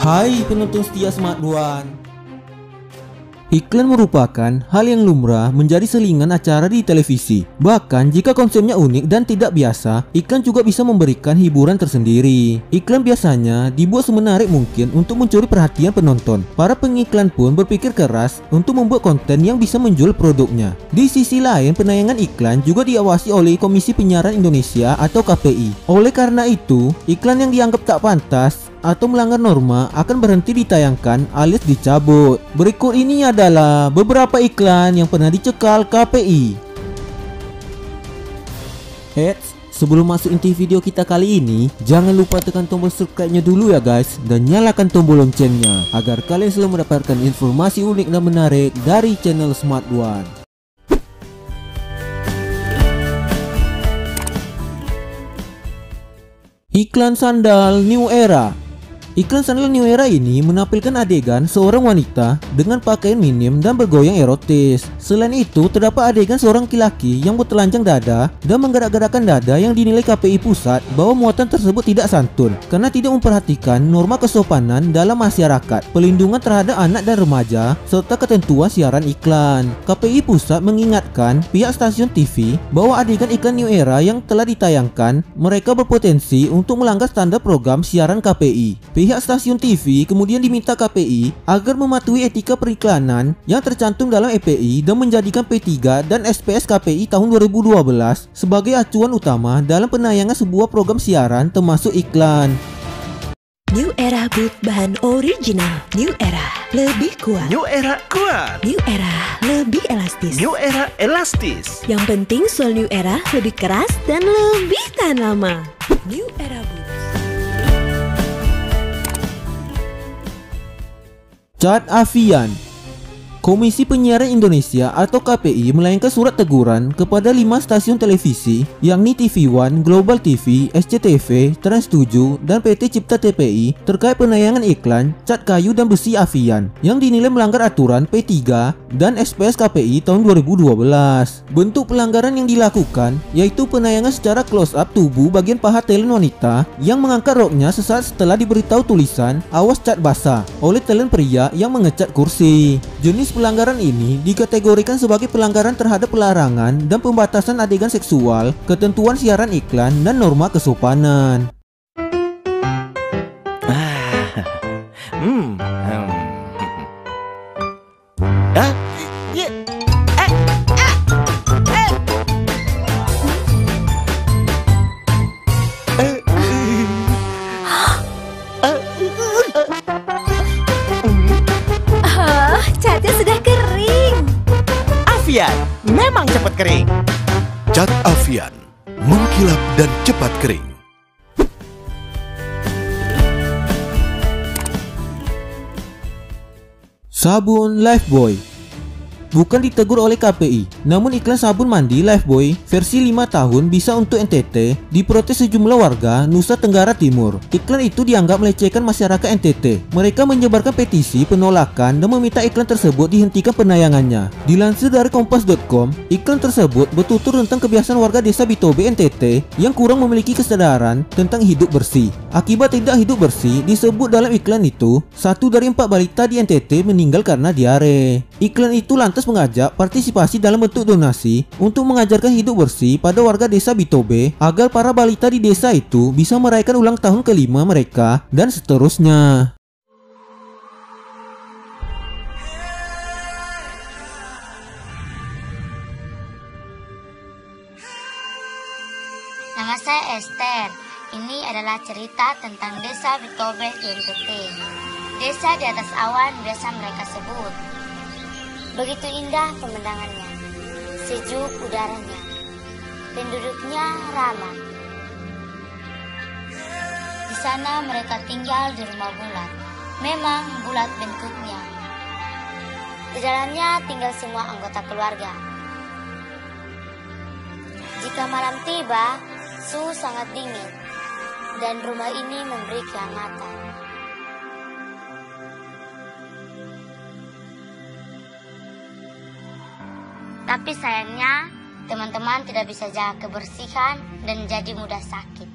Hai penonton setia Smart One Iklan merupakan hal yang lumrah menjadi selingan acara di televisi. Bahkan jika konsepnya unik dan tidak biasa, iklan juga bisa memberikan hiburan tersendiri. Iklan biasanya dibuat semenarik mungkin untuk mencuri perhatian penonton. Para pengiklan pun berpikir keras untuk membuat konten yang bisa menjual produknya. Di sisi lain, penayangan iklan juga diawasi oleh Komisi Penyiaran Indonesia atau KPI. Oleh karena itu, iklan yang dianggap tak pantas atau melanggar norma akan berhenti ditayangkan alias dicabut. Berikut ini adalah beberapa iklan yang pernah dicekal KPI. Eits, sebelum masuk inti video kita kali ini, jangan lupa tekan tombol subscribe-nya dulu ya guys dan nyalakan tombol loncengnya agar kalian selalu mendapatkan informasi unik dan menarik dari channel Smart One. Iklan sandal New Era Iklan sandal New Era ini menampilkan adegan seorang wanita dengan pakaian minim dan bergoyang erotis. Selain itu, terdapat adegan seorang laki-laki yang bertelanjang dada dan menggerak-gerakkan dada yang dinilai KPI pusat bahwa muatan tersebut tidak santun karena tidak memperhatikan norma kesopanan dalam masyarakat, pelindungan terhadap anak dan remaja, serta ketentuan siaran iklan. KPI pusat mengingatkan pihak stasiun TV bahwa adegan iklan New Era yang telah ditayangkan mereka berpotensi untuk melanggar standar program siaran KPI. Stasiun TV kemudian diminta KPI agar mematuhi etika periklanan yang tercantum dalam EPI dan menjadikan P3 dan SPS KPI tahun 2012 sebagai acuan utama dalam penayangan sebuah program siaran termasuk iklan. New Era Boot bahan original. New Era lebih kuat. New Era kuat. New Era lebih elastis. New Era elastis. Yang penting sol New Era lebih keras dan lebih tahan lama. New Era Boot. Chad Avian. Komisi Penyiaran Indonesia atau KPI melayangkan surat teguran kepada lima stasiun televisi yakni TV One, Global TV, SCTV, Trans 7, dan PT Cipta TPI terkait penayangan iklan cat kayu dan besi Avian yang dinilai melanggar aturan P3 dan SPS KPI tahun 2012. Bentuk pelanggaran yang dilakukan yaitu penayangan secara close up tubuh bagian paha talent wanita yang mengangkat roknya sesaat setelah diberitahu tulisan awas cat basah oleh talent pria yang mengecat kursi. Jenis pelanggaran ini dikategorikan sebagai pelanggaran terhadap pelarangan dan pembatasan adegan seksual, ketentuan siaran iklan, dan norma kesopanan. Ah, hmm, hmm. Ah, ya, eh, ah, eh. Eh, Ah, catnya sudah kering. Avian memang cepat kering. Cat Avian mengkilap dan cepat kering. Sabun Lifebuoy Bukan ditegur oleh KPI, namun iklan sabun mandi Lifebuoy versi 5 tahun bisa untuk NTT diprotes sejumlah warga Nusa Tenggara Timur. Iklan itu dianggap melecehkan masyarakat NTT. Mereka menyebarkan petisi penolakan dan meminta iklan tersebut dihentikan penayangannya. Dilansir dari kompas.com, iklan tersebut bertutur tentang kebiasaan warga desa Bitobe NTT yang kurang memiliki kesadaran tentang hidup bersih. Akibat tidak hidup bersih, disebut dalam iklan itu, satu dari empat balita di NTT meninggal karena diare. Iklan itu lantas mengajak partisipasi dalam bentuk donasi untuk mengajarkan hidup bersih pada warga desa Bitobe agar para balita di desa itu bisa merayakan ulang tahun kelima mereka dan seterusnya. Nama saya Esther. Ini adalah cerita tentang desa Bitobe NTT. Desa di atas awan biasa mereka sebut. Begitu indah pemandangannya, sejuk udaranya, penduduknya ramah. Di sana mereka tinggal di rumah bulat. Memang bulat bentuknya. Di dalamnya tinggal semua anggota keluarga. Jika malam tiba, suhu sangat dingin dan rumah ini memberi kehangatan. Tapi sayangnya, teman-teman tidak bisa jaga kebersihan dan jadi mudah sakit.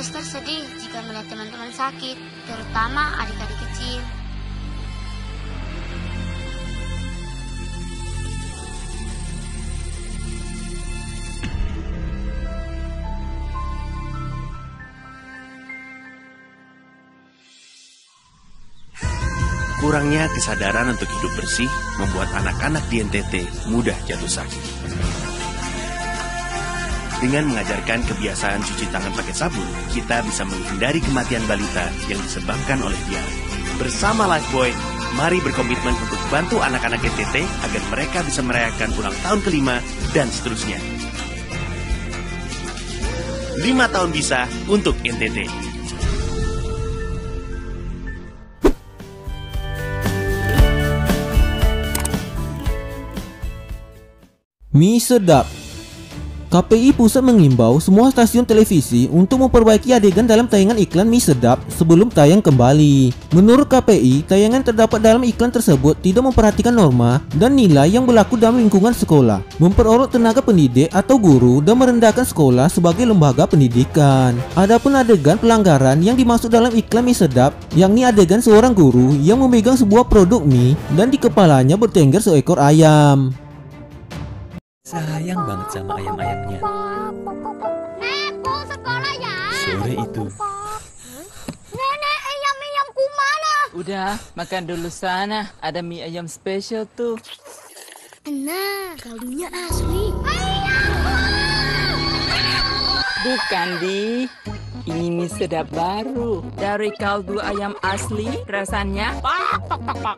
Esther sedih jika melihat teman-teman sakit, terutama adik-adik kecil. Kurangnya kesadaran untuk hidup bersih membuat anak-anak di NTT mudah jatuh sakit. Dengan mengajarkan kebiasaan cuci tangan pakai sabun, kita bisa menghindari kematian balita yang disebabkan oleh diare. Bersama Lifebuoy, mari berkomitmen untuk bantu anak-anak NTT agar mereka bisa merayakan ulang tahun kelima dan seterusnya. Lima tahun bisa untuk NTT. Mie sedap. KPI Pusat mengimbau semua stasiun televisi untuk memperbaiki adegan dalam tayangan iklan mie sedap sebelum tayang kembali. Menurut KPI, tayangan terdapat dalam iklan tersebut tidak memperhatikan norma dan nilai yang berlaku dalam lingkungan sekolah, memperolok tenaga pendidik atau guru dan merendahkan sekolah sebagai lembaga pendidikan. Adapun adegan pelanggaran yang dimaksud dalam iklan mie sedap, yakni adegan seorang guru yang memegang sebuah produk mie dan di kepalanya bertengger seekor ayam. Sayang banget sama ayam-ayamnya. Sekolah ya. Sore itu, Nenek ayam-ayamku mana? Udah, makan dulu sana. Ada mie ayam spesial tuh. Nah, kaldunya asli. Bukan, Di. Ini mie sedap baru. Dari kaldu ayam asli, rasanya pak, pak, pak, pak.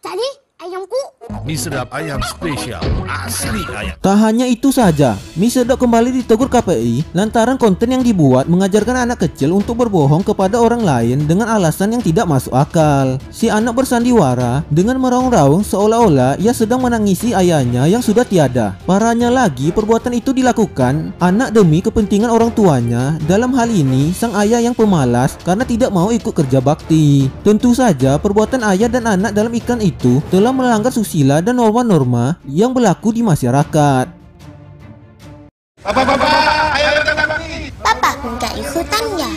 Jadi ayamku Mie sedap ayam spesial asli ayam. Tak hanya itu saja, mie sedap kembali ditegur KPI lantaran konten yang dibuat mengajarkan anak kecil untuk berbohong kepada orang lain dengan alasan yang tidak masuk akal. Si anak bersandiwara dengan meraung-raung seolah-olah ia sedang menangisi ayahnya yang sudah tiada. Parahnya lagi, perbuatan itu dilakukan anak demi kepentingan orang tuanya. Dalam hal ini, sang ayah yang pemalas karena tidak mau ikut kerja bakti. Tentu saja, perbuatan ayah dan anak dalam iklan itu telah melanggar susila dan norma-norma yang berlaku di masyarakat. Papa nggak ikutan ya?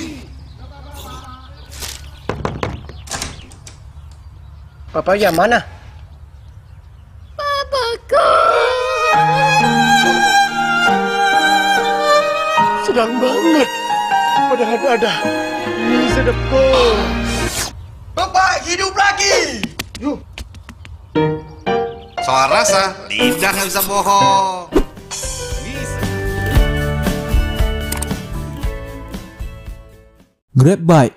Papaya mana? Sedang banget. Padahal ada. Mie sedap Soal rasa, lidah nggak bisa bohong. Grab Bike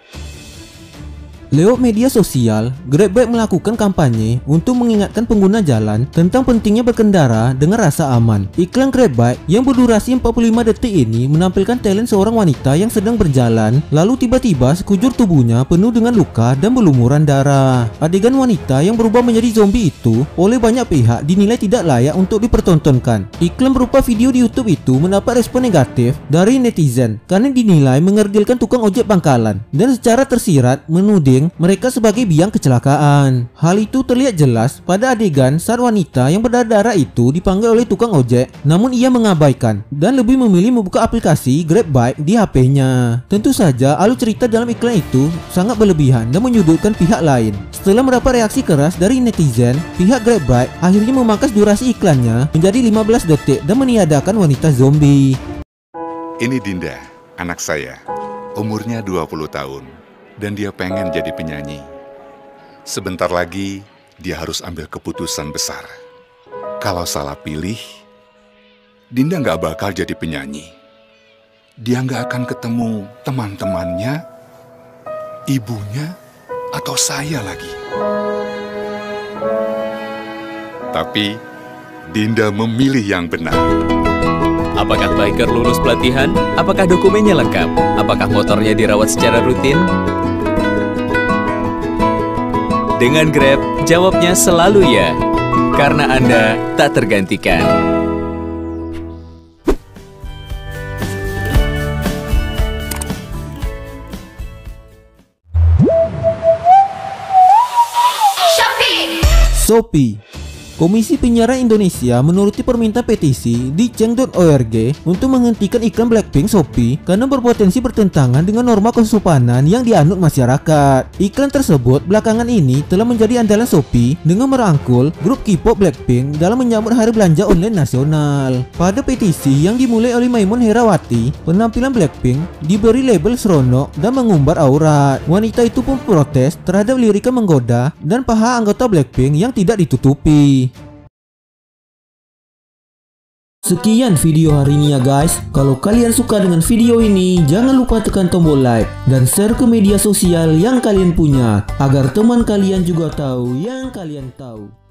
Lewat media sosial, GrabBike melakukan kampanye untuk mengingatkan pengguna jalan tentang pentingnya berkendara dengan rasa aman. Iklan GrabBike yang berdurasi 45 detik ini menampilkan talent seorang wanita yang sedang berjalan, lalu tiba-tiba sekujur tubuhnya penuh dengan luka dan berlumuran darah. Adegan wanita yang berubah menjadi zombie itu oleh banyak pihak dinilai tidak layak untuk dipertontonkan. Iklan berupa video di YouTube itu mendapat respon negatif dari netizen karena dinilai mengerdilkan tukang ojek pangkalan dan secara tersirat menuding mereka sebagai biang kecelakaan. Hal itu terlihat jelas pada adegan saat wanita yang berdarah itu dipanggil oleh tukang ojek, namun ia mengabaikan dan lebih memilih membuka aplikasi Grab Bike di HP-nya. Tentu saja alur cerita dalam iklan itu sangat berlebihan dan menyudutkan pihak lain. Setelah mendapat reaksi keras dari netizen, pihak Grab Bike akhirnya memangkas durasi iklannya menjadi 15 detik dan meniadakan wanita zombie. Ini Dinda, anak saya. Umurnya 20 tahun dan dia pengen jadi penyanyi. Sebentar lagi dia harus ambil keputusan besar. Kalau salah pilih, Dinda nggak bakal jadi penyanyi. Dia nggak akan ketemu teman-temannya, ibunya, atau saya lagi. Tapi Dinda memilih yang benar. apakah biker lulus pelatihan? Apakah dokumennya lengkap? Apakah motornya dirawat secara rutin? Dengan Grab, jawabnya selalu ya. Karena Anda tak tergantikan. Shopee Komisi Penyiaran Indonesia menuruti permintaan petisi di ceng.org untuk menghentikan iklan Blackpink Shopee karena berpotensi bertentangan dengan norma kesopanan yang dianut masyarakat. Iklan tersebut belakangan ini telah menjadi andalan Shopee dengan merangkul grup K-pop Blackpink dalam menyambut Hari Belanja Online Nasional. Pada petisi yang dimulai oleh Maimun Herawati, penampilan Blackpink diberi label seronok dan mengumbar aurat. Wanita itu pun protes terhadap lirikan menggoda dan paha anggota Blackpink yang tidak ditutupi. Sekian video hari ini ya guys. Kalau kalian suka dengan video ini, jangan lupa tekan tombol like dan share ke media sosial yang kalian punya agar teman kalian juga tahu yang kalian tahu.